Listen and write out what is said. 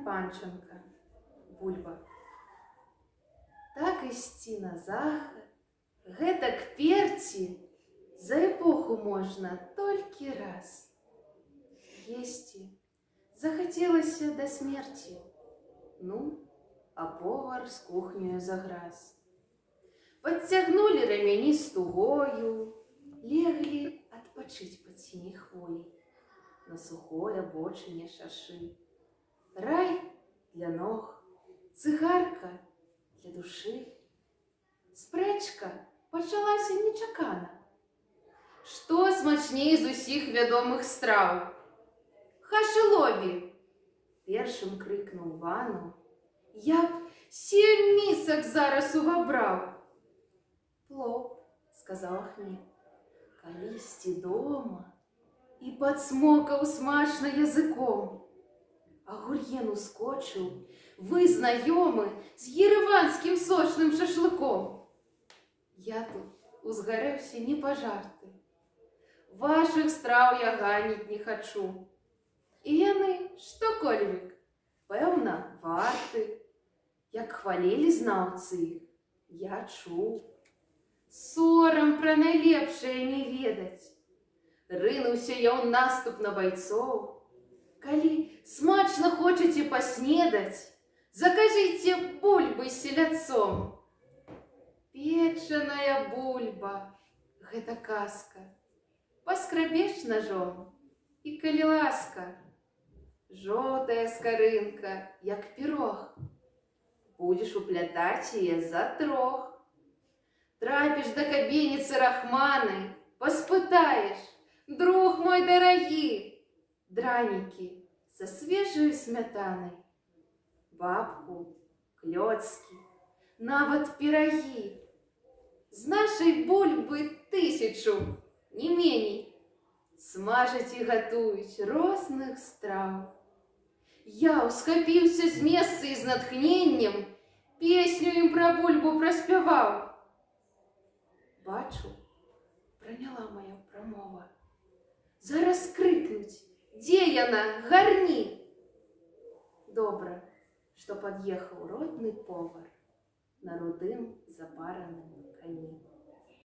панчанка, бульба. Так ісці на захад, гэтак перці, за эпоху можна толькі раз. Есці захацелася да смерці, ну, а повар з кухнею заграз. Подцягнулі рамяні з тугою, леглі адпачыць пад сіняй хвоей на сухой обочине шашы. Рай для ног, цыгарка для душы. Спрэчка пачалася нечакана. Што смачней з усіх вядомых страў? Хашылобі! Першым крыкнуў вану. Я б сем місак зараз увабраў. Плоп, сказаў Ахмед, калісьці дома і падсмокаў смачна языком. А гур'ен ускочыў, вы знаёмы з ереванскім сочным шашлыком. Я тут узгарэўся не па жарты. Вашых страў я ганіць не хачу. І яны што-кольвек, пэўна, варты. Як хвалілі знаўцы іх, я чуў. Сорам пра найлепшае не ведаць. Рынуўся я ў наступ на байцоў. Калі смачна хочаце паснедаць, закажыце бульбы з селяцом. Печаная бульба, гэта казка. Паскрабеш ножом, і калі ласка, жоўтая скарынка, як пірог. Будзеш уплятаць яе за трох. Трапіш да кабеніцы рахманы, паспытаеш, друг мой дарагі, дранікі са свежаю смятанай, бабку, клёцкі, нават пірагі. З нашай бульбы тысячу, не меней, смажаць і гатуюць розных страў. Я ўсхапіўся з месца і з натхненнем, песню ім пра бульбу праспяваў. Бачу, праняла моя прамова. Зараз крыкнуць, дзе яна, гарні. Добра, што пад'ехаў родны повар на рудым запараным кані.